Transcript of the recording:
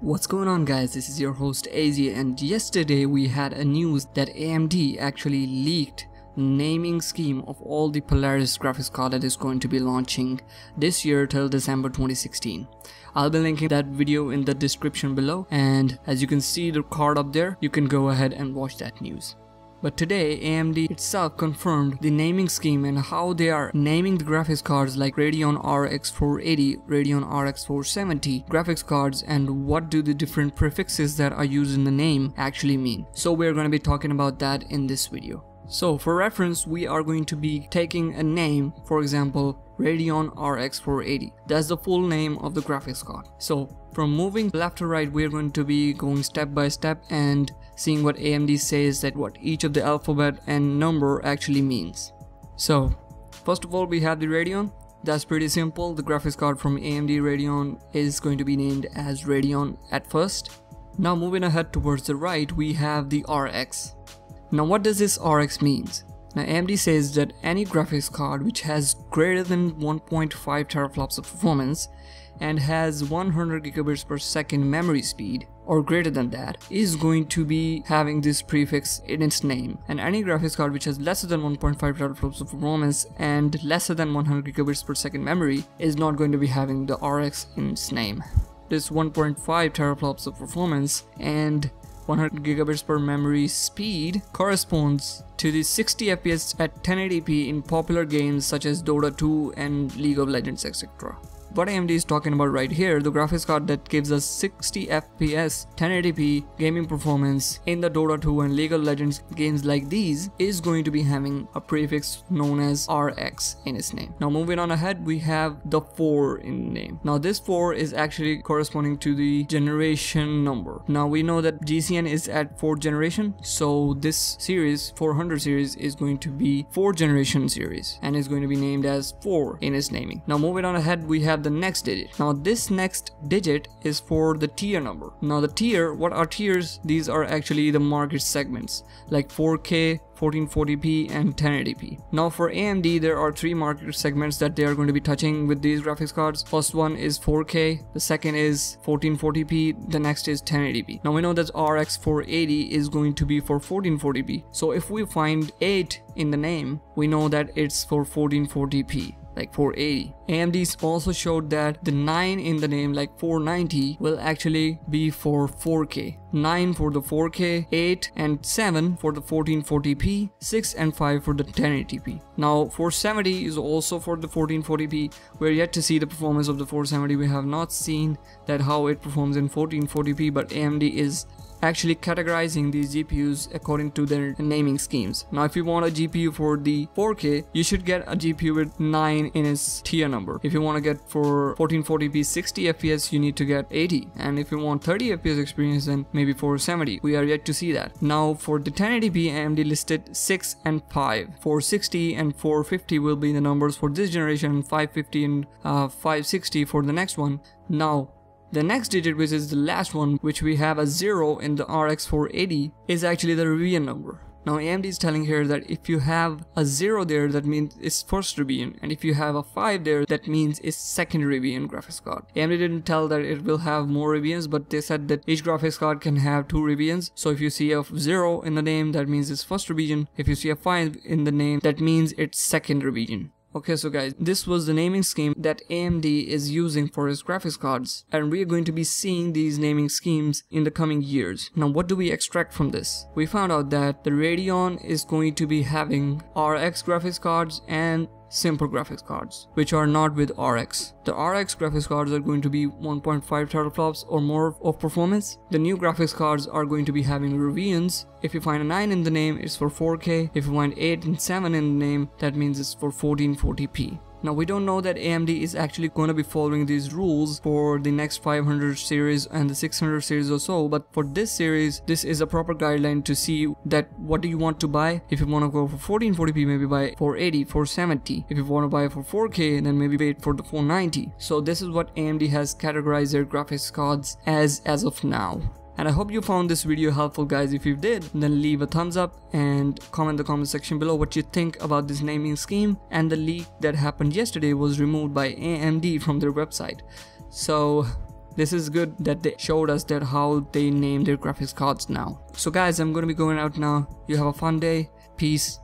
What's going on guys, this is your host AZ and yesterday we had a news that AMD actually leaked naming scheme of all the Polaris graphics card that is going to be launching this year till December 2016. I'll be linking that video in the description below and as you can see the card up there, you can go ahead and watch that news. But today, AMD itself confirmed the naming scheme and how they are naming the graphics cards like Radeon RX 480, Radeon RX 470 graphics cards and what do the different prefixes that are used in the name actually mean. So we're going to be talking about that in this video. So for reference, we are going to be taking a name, for example, Radeon RX 480. That's the full name of the graphics card. So from moving left to right, we're going to be going step by step and seeing what AMD says that what each of the alphabet and number actually means. So first of all, we have the Radeon. That's pretty simple. The graphics card from AMD Radeon is going to be named as Radeon at first. Now moving ahead towards the right, we have the RX. Now what does this RX means? Now AMD says that any graphics card which has greater than 1.5 teraflops of performance and has 100 gigabits per second memory speed or greater than that is going to be having this prefix in its name and any graphics card which has lesser than 1.5 teraflops of performance and lesser than 100 gigabits per second memory is not going to be having the RX in its name. This 1.5 teraflops of performance and 100 gigabits per memory speed corresponds to the 60 FPS at 1080p in popular games such as Dota 2 and League of Legends etc what AMD is talking about right here, the graphics card that gives us 60 FPS 1080p gaming performance in the Dota 2 and League of Legends games like these is going to be having a prefix known as RX in its name. Now moving on ahead, we have the 4 in name. Now this 4 is actually corresponding to the generation number. Now we know that GCN is at 4th generation, so this series, 400 series, is going to be 4th generation series and is going to be named as 4 in its naming. Now moving on ahead, we have the next digit. Now this next digit is for the tier number. Now the tier, what are tiers? These are actually the market segments like 4K, 1440p and 1080p. Now for AMD there are three market segments that they are going to be touching with these graphics cards. First one is 4K, the second is 1440p, the next is 1080p. Now we know that RX 480 is going to be for 1440p. So if we find 8 in the name, we know that it's for 1440p like 480. AMD's also showed that the 9 in the name like 490 will actually be for 4K. 9 for the 4K, 8 and 7 for the 1440p, 6 and 5 for the 1080p. Now 470 is also for the 1440p. We're yet to see the performance of the 470. We have not seen that how it performs in 1440p but AMD is actually categorizing these GPUs according to their naming schemes. Now if you want a GPU for the 4K, you should get a GPU with 9 in its tier number. If you want to get for 1440p 60 FPS, you need to get 80. And if you want 30 FPS experience, then maybe 470. We are yet to see that. Now for the 1080p, AMD listed 6 and 5. 460 and 450 will be the numbers for this generation, 550 and uh, 560 for the next one. Now the next digit which is the last one which we have a 0 in the RX 480 is actually the revision number. Now AMD is telling here that if you have a 0 there that means it's first revision and if you have a 5 there that means it's second revision graphics card. AMD didn't tell that it will have more revisions but they said that each graphics card can have two revisions so if you see a 0 in the name that means it's first revision. If you see a 5 in the name that means it's second revision. Okay, so guys, this was the naming scheme that AMD is using for its graphics cards, and we are going to be seeing these naming schemes in the coming years. Now, what do we extract from this? We found out that the Radeon is going to be having RX graphics cards and simple graphics cards, which are not with RX. The RX graphics cards are going to be 1.5 teraflops or more of performance. The new graphics cards are going to be having revisions. If you find a 9 in the name, it's for 4K. If you find 8 and 7 in the name, that means it's for 1440p. Now we don't know that AMD is actually going to be following these rules for the next 500 series and the 600 series or so but for this series this is a proper guideline to see that what do you want to buy. If you want to go for 1440p maybe buy 480 470 if you want to buy for 4k then maybe wait for the 490 so this is what AMD has categorized their graphics cards as as of now and I hope you found this video helpful guys. If you did, then leave a thumbs up and comment the comment section below what you think about this naming scheme. And the leak that happened yesterday was removed by AMD from their website. So this is good that they showed us that how they name their graphics cards now so guys i'm gonna be going out now you have a fun day peace